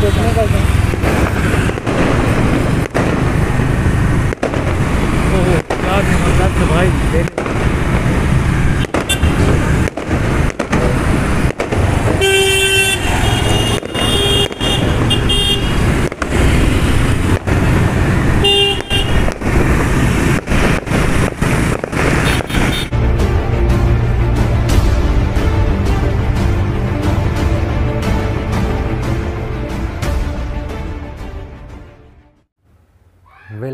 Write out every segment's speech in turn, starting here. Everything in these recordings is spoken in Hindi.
देखने का ओहो क्या भाई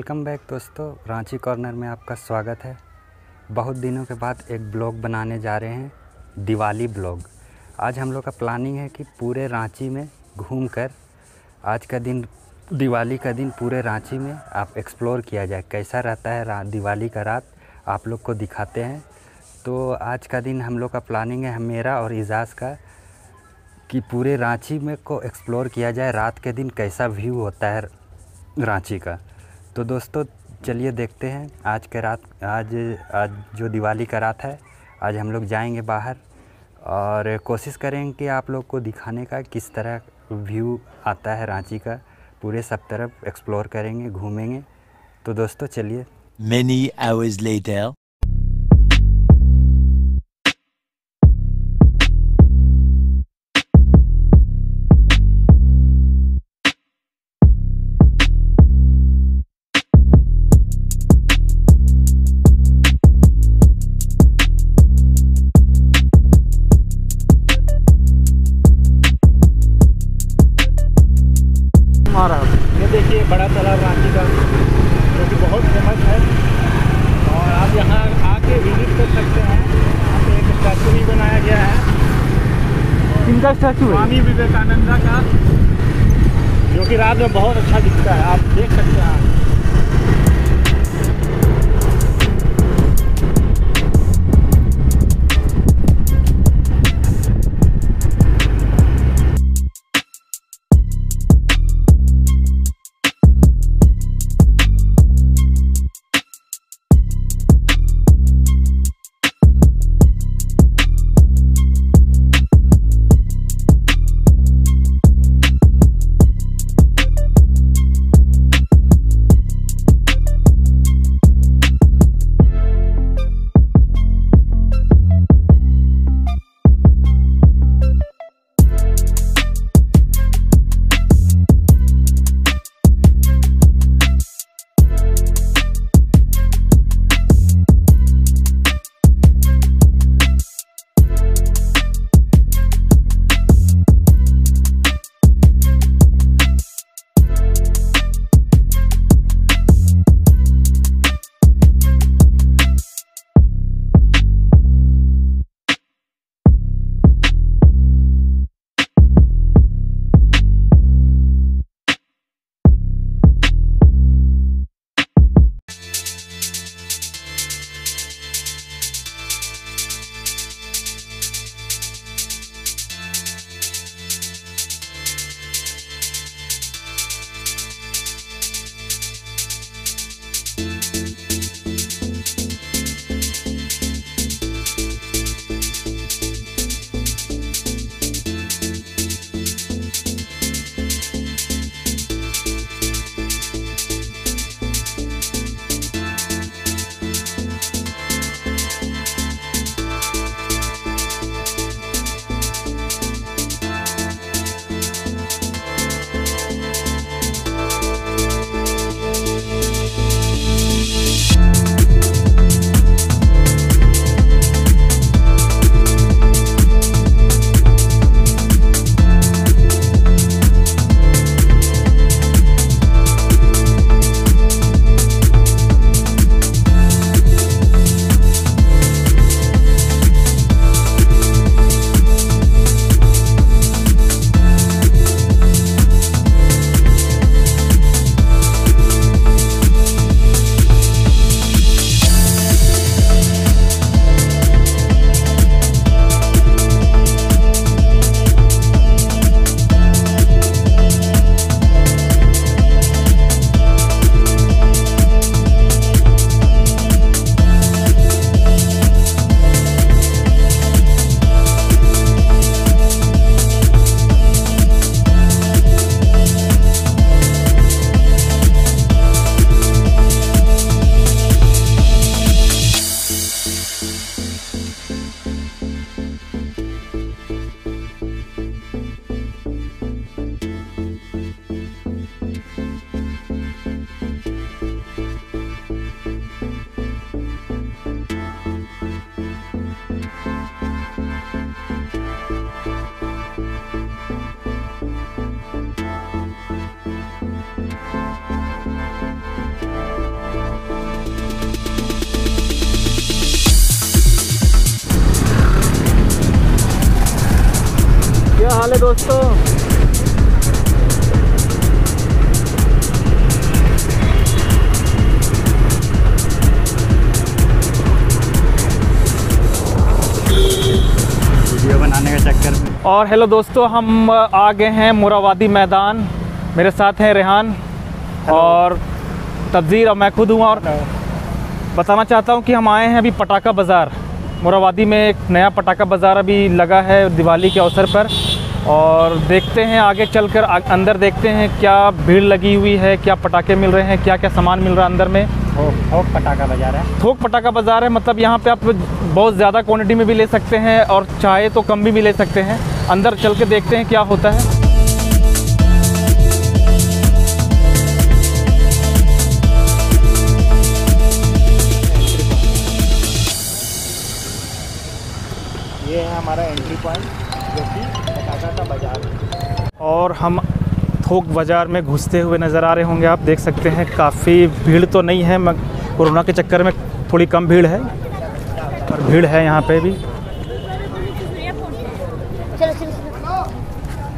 वेलकम बैक दोस्तों, रांची कॉर्नर में आपका स्वागत है। बहुत दिनों के बाद एक ब्लॉग बनाने जा रहे हैं, दिवाली ब्लॉग। आज हम लोग का प्लानिंग है कि पूरे रांची में घूमकर, आज का दिन, दिवाली का दिन पूरे रांची में आप एक्सप्लोर किया जाए। कैसा रहता है दिवाली का रात, आप लोग को दिखाते हैं। तो आज का दिन हम लोग का प्लानिंग है, मेरा और एजाज़ का, कि पूरे रांची में को एक्सप्लोर किया जाए। रात के दिन कैसा व्यू होता है रांची का? तो दोस्तों, चलिए देखते हैं। आज के रात, आज आज जो दिवाली का रात है, आज हम लोग जाएँगे बाहर और कोशिश करेंगे कि आप लोग को दिखाने का किस तरह व्यू आता है रांची का। पूरे सब तरफ़ एक्सप्लोर करेंगे, घूमेंगे। तो दोस्तों, चलिए। Many hours later. आप देख सकते हैं। क्या हाल है दोस्तों। वीडियो बनाने के चक्कर में। और हेलो दोस्तों हम आ गए हैं मुरावादी मैदान। मेरे साथ हैं रेहान और तब्जीर और मैं खुद हूँ और बताना चाहता हूँ कि हम आए हैं अभी पटाखा बाज़ार। मुरावादी में एक नया पटाखा बाज़ार अभी लगा है दिवाली के अवसर पर। और देखते हैं आगे चलकर अंदर देखते हैं क्या भीड़ लगी हुई है क्या पटाखे मिल रहे हैं क्या क्या सामान मिल रहा है अंदर में। थोक थोक पटाखा बाज़ार है। थोक पटाखा बाज़ार है मतलब यहाँ पे आप बहुत ज़्यादा क्वांटिटी में भी ले सकते हैं और चाहे तो कम भी, भी ले सकते हैं। अंदर चल के देखते हैं क्या होता है। ये है हमारा एंट्री पॉइंट जो कि बाज़ार। और हम थोक बाज़ार में घुसते हुए नज़र आ रहे होंगे। आप देख सकते हैं, काफ़ी भीड़ तो नहीं है, मग कोरोना के चक्कर में थोड़ी कम भीड़ है और भीड़ है यहाँ पे भी।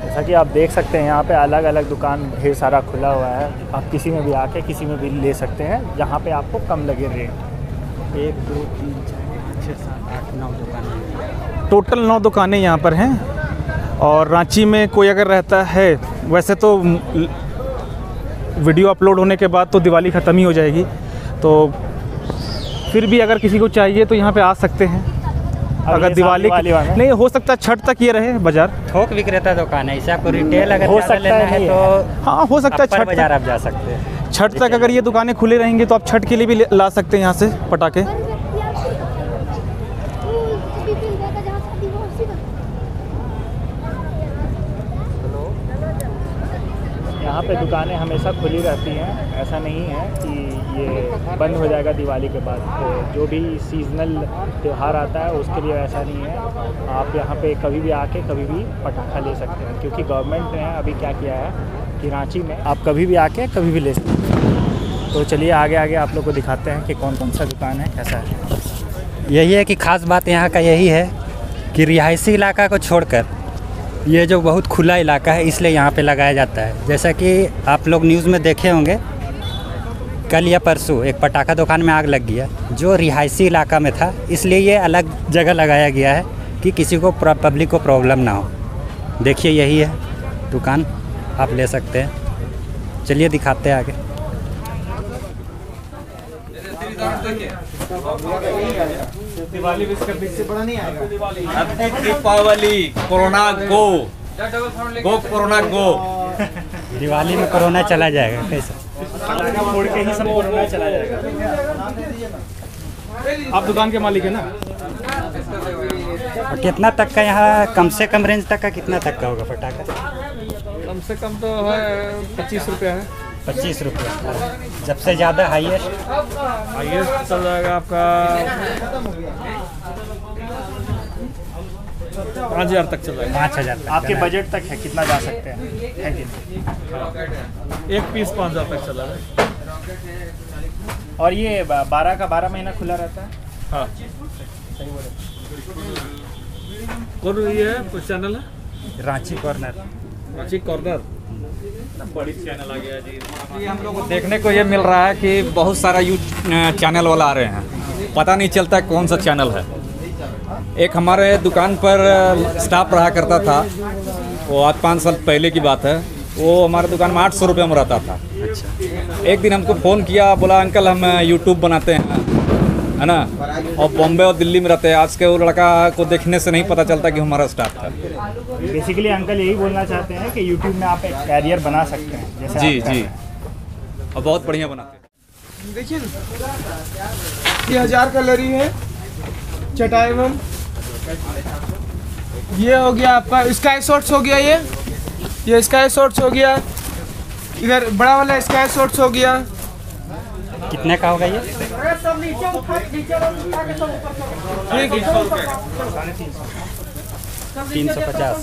जैसा कि आप देख सकते हैं, यहाँ पे अलग अलग दुकान ढेर सारा खुला हुआ है। आप किसी में भी आके, किसी में भी ले सकते हैं, जहाँ पे आपको कम लगे रेट। एक, दो, तीन, चार छः सात, आठ, नौ दुकानें। टोटल नौ दुकानें यहाँ पर हैं। और रांची में कोई अगर रहता है वैसे तो वीडियो अपलोड होने के बाद तो दिवाली ख़त्म ही हो जाएगी। तो फिर भी अगर किसी को चाहिए तो यहाँ पे आ सकते हैं। अगर दिवाली, दिवाली नहीं हो सकता है छठ तक ये रहे बाज़ार। थोक विक्रेता दुकान है इसे आपको रिटेल अगर हो सकता लेना है है तो हाँ। हो सकता है छठ बाज़ार आप जा सकते हैं। छठ तक अगर ये दुकानें खुली रहेंगी तो आप छठ के लिए भी ला सकते हैं यहाँ से पटाखे यहाँ पे दुकानें हमेशा खुली रहती हैं। ऐसा नहीं है कि ये बंद हो जाएगा दिवाली के बाद। तो जो भी सीजनल त्यौहार आता है, उसके लिए ऐसा नहीं है। आप यहाँ पे कभी भी आके कभी भी पटाखा ले सकते हैं। क्योंकि गवर्नमेंट ने अभी क्या किया है कि रांची में आप कभी भी आके कभी भी ले सकते हैं। तो चलिए आगे आगे आप लोग को दिखाते हैं कि कौन कौन सा दुकान है, कैसा है। यही है कि खास बात यहाँ का यही है कि रिहायशी इलाका को छोड़कर ये जो बहुत खुला इलाका है, इसलिए यहाँ पे लगाया जाता है। जैसा कि आप लोग न्यूज़ में देखे होंगे, कल या परसों एक पटाखा दुकान में आग लग गया जो रिहायशी इलाका में था, इसलिए ये अलग जगह लगाया गया है कि किसी को पब्लिक को प्रॉब्लम ना हो। देखिए, यही है दुकान, आप ले सकते हैं। चलिए, दिखाते हैं आगे। Happy Deepawali corona go. Go corona go. Diwali में कोरोना चला जाएगा कैसे? फोड़ के ही सब कोरोना चला जाएगा आप दुकान के मालिक है ना? और कितना तक का यहाँ कम से कम रेंज तक का कितना तक का होगा पटाखा कम से कम तो है पच्चीस रुपया है। पच्चीस रुपये। सबसे ज़्यादा हाईएस्ट हाइएस्ट चल जाएगा आपका। पाँच हज़ार तक चल जाएगा। पाँच हज़ार तक आपके बजट तक है कितना जा सकते हैं? है कि नहीं एक पीस पाँच हज़ार तक चला जाएगा और ये बारह का बारह महीना खुला रहता है? हाँ। सही बोले। कौन ये है कुछ चैनल है? Ranchi corner Ranchi corner channel आ गया जी हम लोग को देखने को ये मिल रहा है कि बहुत सारा यू चैनल वाला आ रहे हैं। पता नहीं चलता कौन सा चैनल है। एक हमारे दुकान पर स्टाफ रहा करता था। वो आज पाँच साल पहले की बात है। वो हमारे दुकान में आठ सौ रुपये में रहता था। अच्छा एक दिन हमको फ़ोन किया, बोला अंकल हम यूट्यूब बनाते हैं। है ना? और बॉम्बे और दिल्ली में रहते हैं। आज के वो लड़का को देखने से नहीं पता चलता कि हमारा स्टाफ था। बेसिकली अंकल यही बोलना चाहते हैं कि यूट्यूब में आप एक कैरियर बना सकते हैं जैसे जी जी। और बहुत बढ़िया बनाते हैं। देखिए ये हज़ार कलरी है चटाई एवं ये हो गया आपका स्काई शॉर्ट्स हो गया ये। ये स्काई शॉर्ट्स हो गया। इधर बड़ा वाला स्काई शॉर्ट्स हो गया। कितने का होगा ये? तीन सौ पचास।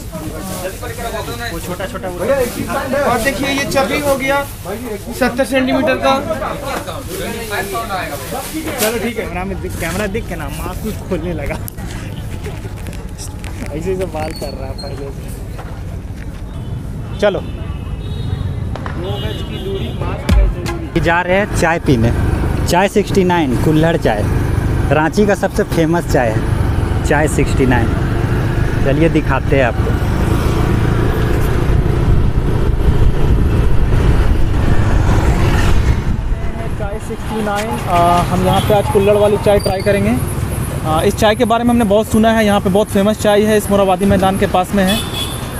वो छोटा छोटा और देखिए ये चबी हो गया सत्तर सेंटीमीटर का। चलो ठीक है कैमरा में दिख कैमरा दिख के ना मास्क कुछ खोलने लगा। ऐसे से बाल कर रहा है पहले से। चलो। दो गज की दूरी मास्क जा रहे हैं चाय पीने। चाय 69 कुल्हड़ चाय। रांची का सबसे फ़ेमस चाय है। चाय 69 चलिए दिखाते हैं आपको। चाय 69 आ, हम यहाँ पे आज कुल्लड़ वाली चाय ट्राई करेंगे। आ, इस चाय के बारे में हमने बहुत सुना है। यहाँ पे बहुत फ़ेमस चाय है। इस मोराबादी मैदान के पास में है।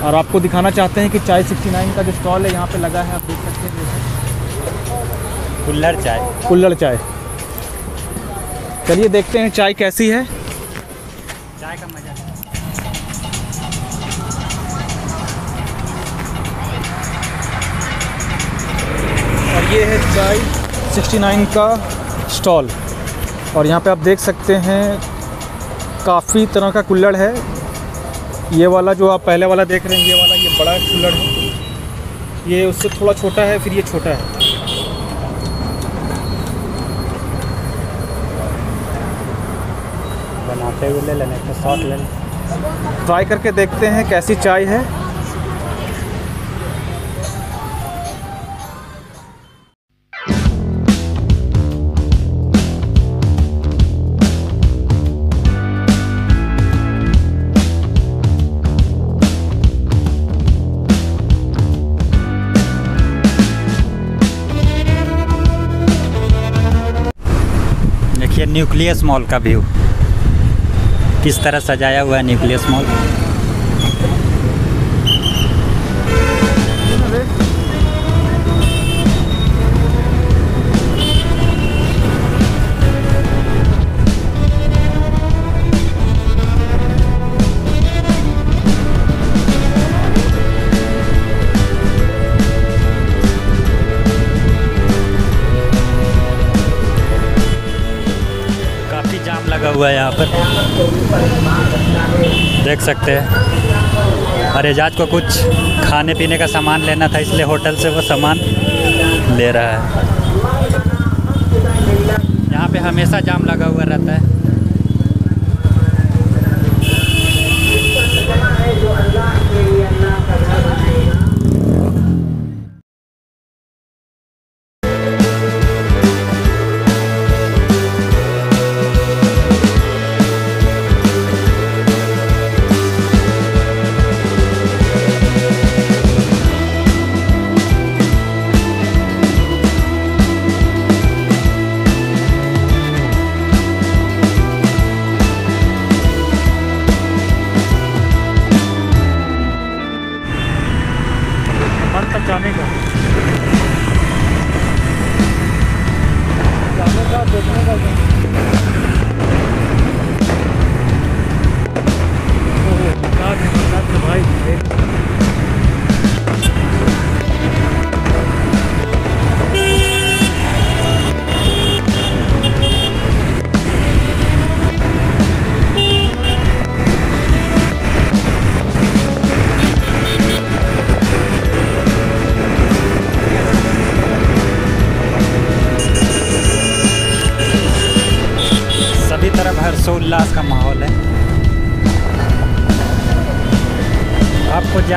और आपको दिखाना चाहते हैं कि चाय 69 का जो स्टॉल है यहाँ पे लगा है। आप देख सकते हैं। कुल्हड़ चाय। कुल्लड़ चाय। चलिए देखते हैं चाय कैसी है। चाय का मज़ा। और ये है चाय 69 का स्टॉल। और यहाँ पे आप देख सकते हैं काफ़ी तरह का कुल्लड़ है। ये वाला जो आप पहले वाला देख रहे हैं ये वाला ये बड़ा कुल्लड़ है। ये उससे थोड़ा छोटा है फिर ये छोटा है। ले लेने शॉट ले लें ट्राई करके देखते हैं कैसी चाय है। देखिए न्यूक्लियस मॉल का व्यू किस तरह सजाया हुआ है न्यूक्लियस मॉल देख सकते हैं। और एजाज को कुछ खाने पीने का सामान लेना था, इसलिए होटल से वो सामान ले रहा है। यहाँ पे हमेशा जाम लगा हुआ रहता है।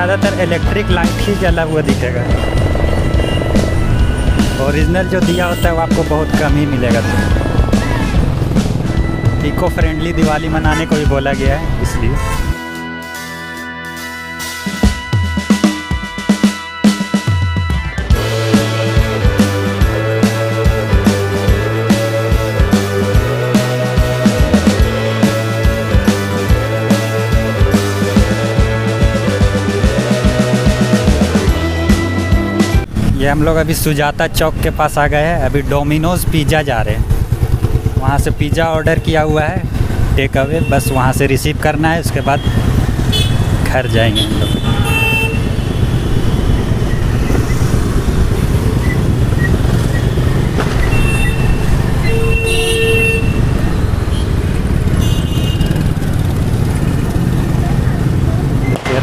ज़्यादातर इलेक्ट्रिक लाइट ही जला हुआ दिखेगा। ओरिजिनल जो दिया होता है वो आपको बहुत कम ही मिलेगा। इको फ्रेंडली दिवाली मनाने को भी बोला गया है, इसलिए। ये हम लोग अभी सुजाता चौक के पास आ गए हैं। अभी डोमिनोज पिज़्ज़ा जा रहे हैं। वहाँ से पिज़्ज़ा ऑर्डर किया हुआ है। टेक अवे बस वहाँ से रिसीव करना है। उसके बाद घर जाएँगे हम लोग।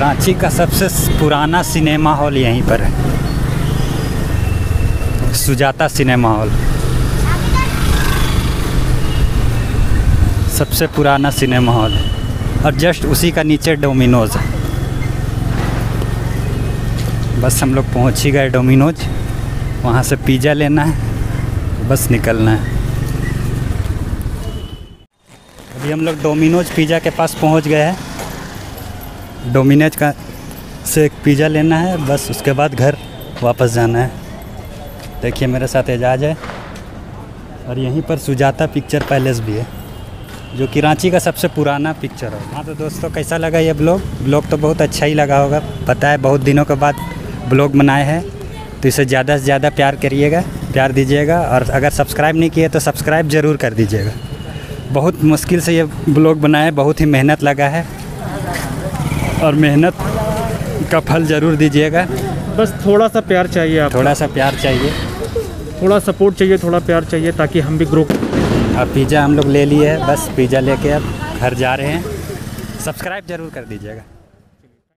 रांची का सबसे पुराना सिनेमा हॉल यहीं पर है। Sujata cinema hall. सबसे पुराना सिनेमा हॉल। और जस्ट उसी का नीचे डोमिनोज। है बस हम लोग पहुँच ही गए डोमिनोज। वहाँ से पिज़्ज़ा लेना है, बस निकलना है। अभी हम लोग डोमिनोज पिज़्ज़ा के पास पहुँच गए हैं। डोमिनोज का से एक पिज़्ज़ा लेना है, बस उसके बाद घर वापस जाना है। देखिए मेरे साथ एजाज है और यहीं पर सुजाता पिक्चर पैलेस भी है जो कि रांची का सबसे पुराना पिक्चर है। हाँ तो दोस्तों कैसा लगा ये ब्लॉग ब्लॉग तो बहुत अच्छा ही लगा होगा पता है बहुत दिनों के बाद ब्लॉग बनाए हैं तो इसे ज़्यादा से ज़्यादा प्यार करिएगा प्यार दीजिएगा और अगर सब्सक्राइब नहीं किए तो सब्सक्राइब ज़रूर कर दीजिएगा। बहुत मुश्किल से ये ब्लॉग बनाए बहुत ही मेहनत लगा है और मेहनत का फल ज़रूर दीजिएगा। बस थोड़ा सा प्यार चाहिए आप थोड़ा सा प्यार चाहिए। थोड़ा सपोर्ट चाहिए, थोड़ा प्यार चाहिए ताकि हम भी ग्रो अब पिज़्ज़ा हम लोग ले लिए हैं, बस पिज़्ज़ा लेके अब घर जा रहे हैं। सब्सक्राइब ज़रूर कर दीजिएगा।